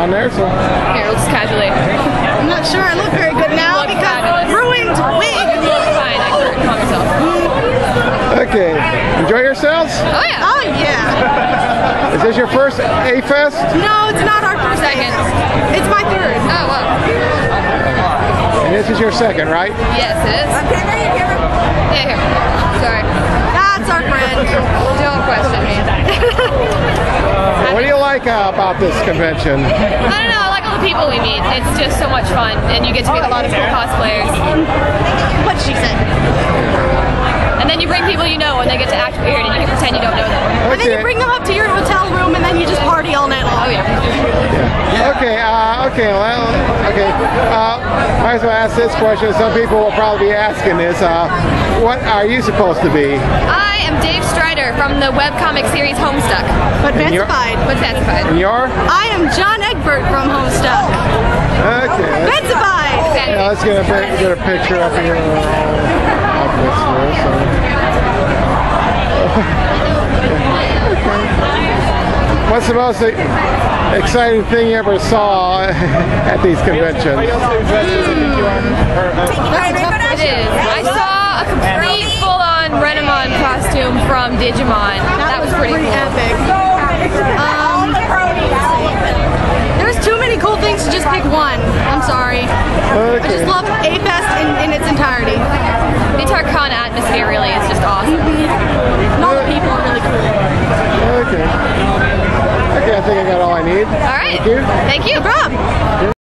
on there, so Here, we'll just casually. I'm not sure I look very good now look because fabulous. ruined wig. You look fine, Egbert. Calm yourself. okay. Enjoy yourselves. Oh yeah. Oh yeah. Is this your first AFest? No, it's not our first Second. date. It's my third. Oh well. And this is your second, right? Yes, it is. Yeah, here. Sorry. Like uh, about this convention? I don't know. I like all the people we meet. It's just so much fun, and you get to meet a lot of cool cosplayers. What she said. And then you bring people you know, and they get to act weird, and you can pretend you don't know them. And then you bring them up to your hotel room and then you just party all night long. Oh yeah. Okay, uh, okay, well, okay. Uh, might as well ask this question. Some people will probably be asking this. Uh, what are you supposed to be? I am Dave Strider from the webcomic series Homestuck. But And you're- Benzified. What's And you're? I am John Egbert from Homestuck. Okay. let's- Benzified. Yeah, let's get a, pic- get a picture up. Of this here, What's the most exciting thing you ever saw at these conventions? It is. I saw a complete full-on Renamon costume from Digimon. That was pretty cool. epic. Um, there's too many cool things to just pick one. I'm sorry. I just love I think I got all I need. All right. Thank you. Thank you. Problem.